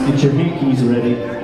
Let's get your hankies ready.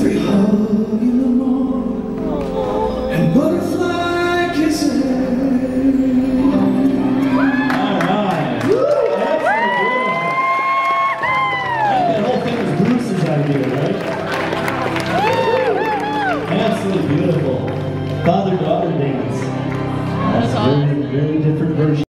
every hug in the morning and butterfly kisses. Right. Beautiful. Father-daughter dance. That's, That's awesome. very, very different version.